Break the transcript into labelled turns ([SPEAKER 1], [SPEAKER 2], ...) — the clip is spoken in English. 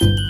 [SPEAKER 1] you